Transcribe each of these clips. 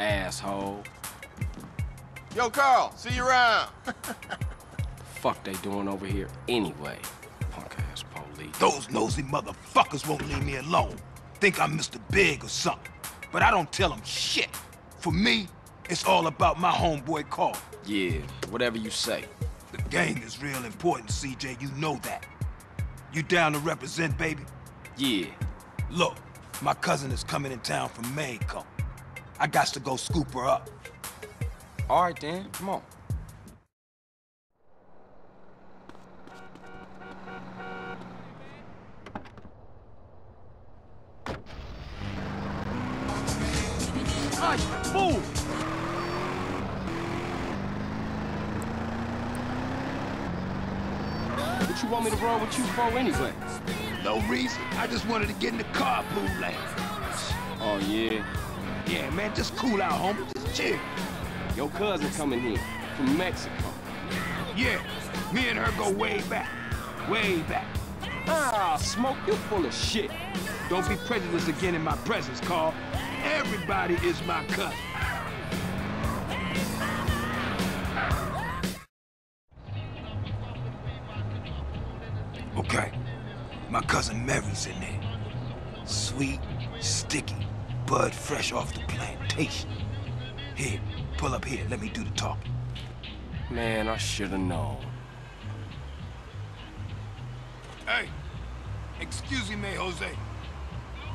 asshole. Yo, Carl, see you around. Fuck they doing over here anyway? Punk ass police. Those nosy motherfuckers won't leave me alone. Think I'm Mr. Big or something. But I don't tell them shit. For me, it's all about my homeboy Carl. Yeah, whatever you say. The gang is real important, CJ. You know that. You down to represent, baby? Yeah. Look, my cousin is coming in town from Mexico. I got to go scoop her up. All right, then. Come on. Ay, fool! What you want me to roll with you for anyway? No reason. I just wanted to get in the carpool lane. Oh, yeah? Yeah, man, just cool out, homie. Just chill. Your cousin coming here from Mexico. Yeah, me and her go way back. Way back. Ah, Smoke, you're full of shit. Don't be prejudiced again in my presence, Carl. Everybody is my cousin. Okay, my cousin Mary's in there. Sweet, sticky, bud fresh off the plantation. Here, pull up here, let me do the talking. Man, I should have known. Hey, excuse me, Jose.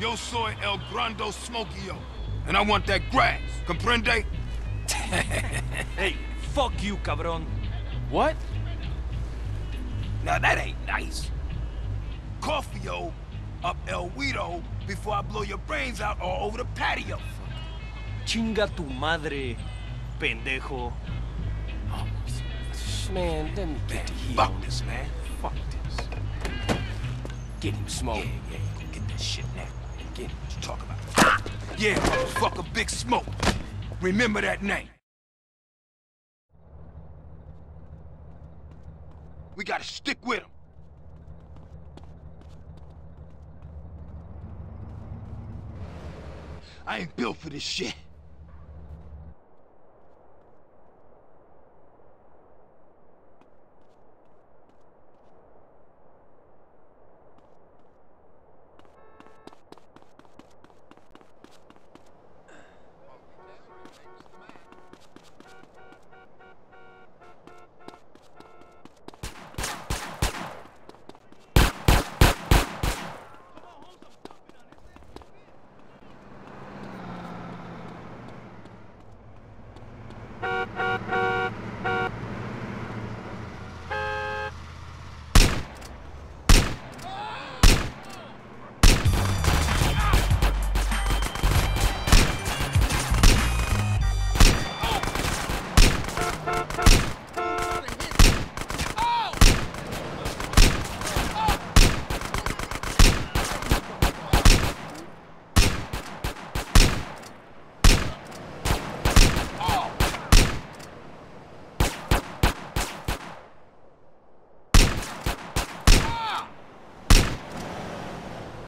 Yo soy el grando smokio. And I want that grass, comprende? Hey, fuck you, cabron. What? Now that ain't nice. Coffee-o up El Guido before I blow your brains out all over the patio. Chinga tu madre, pendejo. Man, let me get Man, the fuck this, man. Fuck this. Get him, Smoke. Yeah, yeah, get that shit now. Get it, what you talk about. Yeah, motherfucker, Big Smoke. Remember that name. We gotta stick with him. I ain't built for this shit.